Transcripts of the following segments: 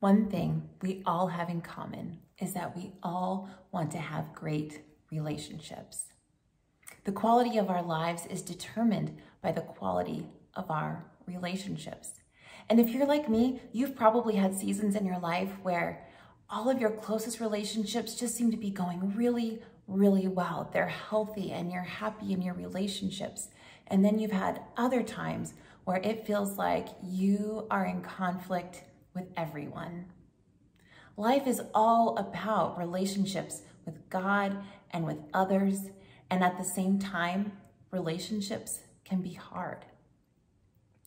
One thing we all have in common is that we all want to have great relationships. The quality of our lives is determined by the quality of our relationships. And if you're like me, you've probably had seasons in your life where all of your closest relationships just seem to be going really, really well. They're healthy and you're happy in your relationships. And then you've had other times where it feels like you are in conflict with everyone. Life is all about relationships with God and with others. And at the same time, relationships can be hard.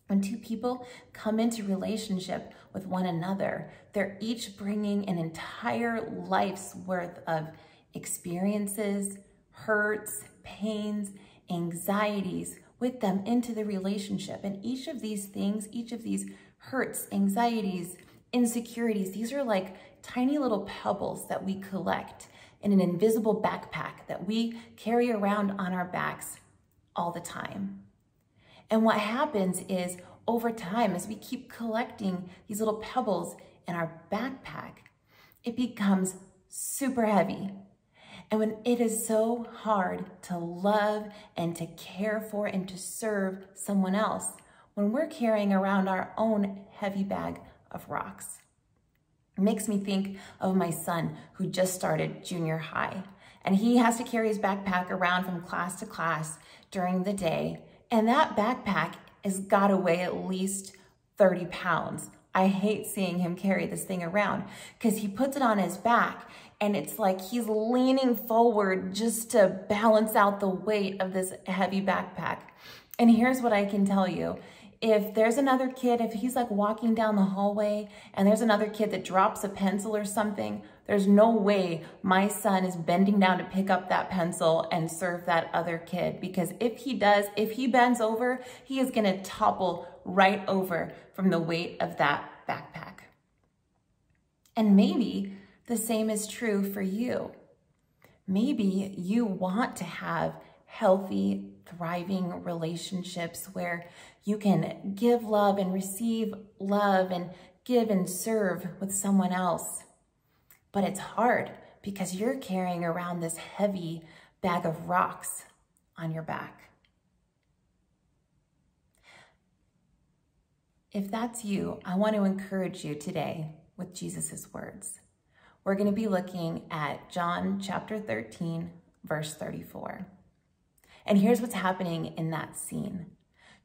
When two people come into relationship with one another, they're each bringing an entire life's worth of experiences, hurts, pains, anxieties with them into the relationship. And each of these things, each of these hurts, anxieties, insecurities, these are like tiny little pebbles that we collect in an invisible backpack that we carry around on our backs all the time. And what happens is over time, as we keep collecting these little pebbles in our backpack, it becomes super heavy. And when it is so hard to love and to care for and to serve someone else, when we're carrying around our own heavy bag of rocks. It makes me think of my son who just started junior high and he has to carry his backpack around from class to class during the day. And that backpack has got to weigh at least 30 pounds. I hate seeing him carry this thing around because he puts it on his back and it's like he's leaning forward just to balance out the weight of this heavy backpack. And here's what I can tell you if there's another kid, if he's like walking down the hallway and there's another kid that drops a pencil or something, there's no way my son is bending down to pick up that pencil and serve that other kid. Because if he does, if he bends over, he is gonna topple right over from the weight of that backpack. And maybe the same is true for you. Maybe you want to have healthy, thriving relationships where you can give love and receive love and give and serve with someone else. But it's hard because you're carrying around this heavy bag of rocks on your back. If that's you, I want to encourage you today with Jesus' words. We're going to be looking at John chapter 13, verse 34. And here's what's happening in that scene.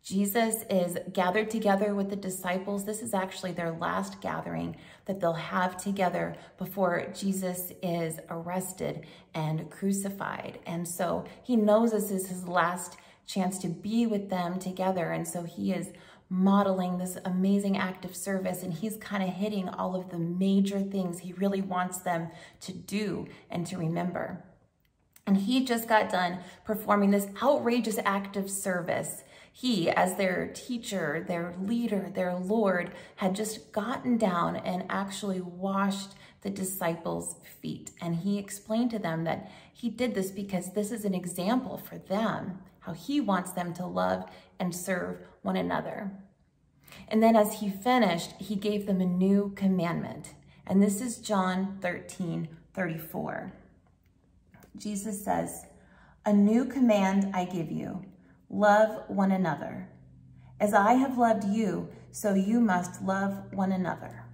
Jesus is gathered together with the disciples. This is actually their last gathering that they'll have together before Jesus is arrested and crucified. And so he knows this is his last chance to be with them together. And so he is modeling this amazing act of service and he's kind of hitting all of the major things he really wants them to do and to remember. And he just got done performing this outrageous act of service he, as their teacher, their leader, their Lord, had just gotten down and actually washed the disciples' feet. And he explained to them that he did this because this is an example for them, how he wants them to love and serve one another. And then as he finished, he gave them a new commandment. And this is John 13, 34. Jesus says, A new command I give you Love one another. As I have loved you, so you must love one another.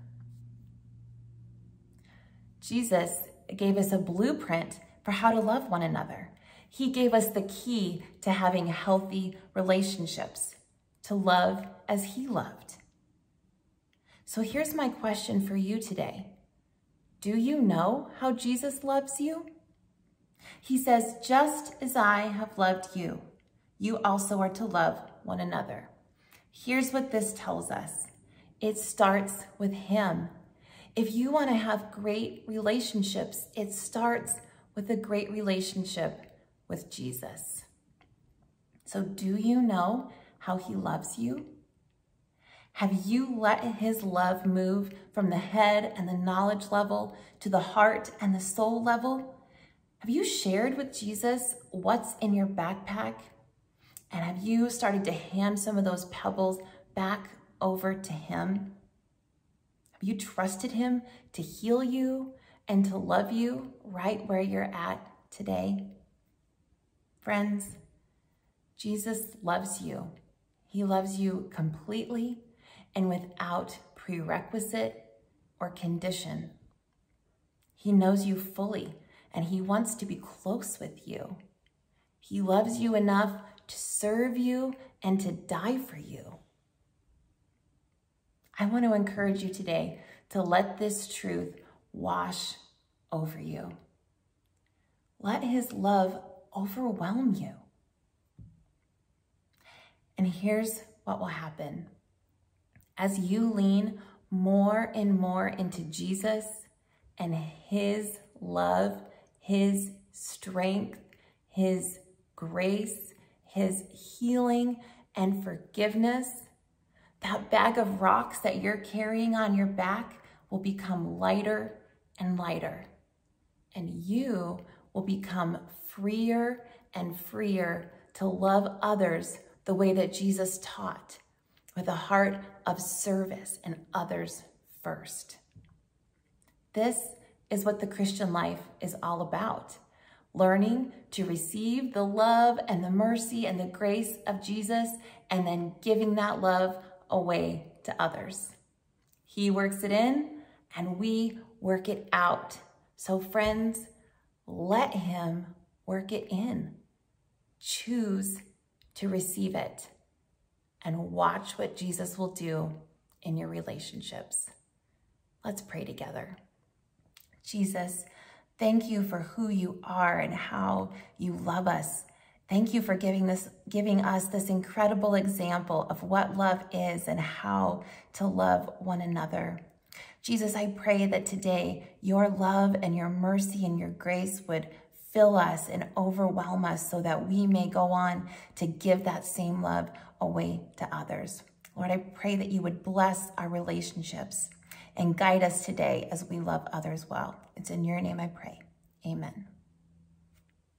Jesus gave us a blueprint for how to love one another. He gave us the key to having healthy relationships, to love as he loved. So here's my question for you today. Do you know how Jesus loves you? He says, just as I have loved you, you also are to love one another. Here's what this tells us. It starts with him. If you want to have great relationships, it starts with a great relationship with Jesus. So do you know how he loves you? Have you let his love move from the head and the knowledge level to the heart and the soul level? Have you shared with Jesus what's in your backpack? And have you started to hand some of those pebbles back over to him? Have you trusted him to heal you and to love you right where you're at today? Friends, Jesus loves you. He loves you completely and without prerequisite or condition. He knows you fully and he wants to be close with you. He loves you enough to serve you and to die for you. I want to encourage you today to let this truth wash over you. Let his love overwhelm you. And here's what will happen. As you lean more and more into Jesus and his love, his strength, his grace, his healing and forgiveness, that bag of rocks that you're carrying on your back will become lighter and lighter. And you will become freer and freer to love others the way that Jesus taught, with a heart of service and others first. This is what the Christian life is all about. Learning to receive the love and the mercy and the grace of Jesus and then giving that love away to others. He works it in and we work it out. So friends, let him work it in. Choose to receive it and watch what Jesus will do in your relationships. Let's pray together. Jesus, thank you for who you are and how you love us. Thank you for giving this giving us this incredible example of what love is and how to love one another. Jesus, I pray that today your love and your mercy and your grace would fill us and overwhelm us so that we may go on to give that same love away to others. Lord, I pray that you would bless our relationships and guide us today as we love others well. It's in your name I pray. Amen.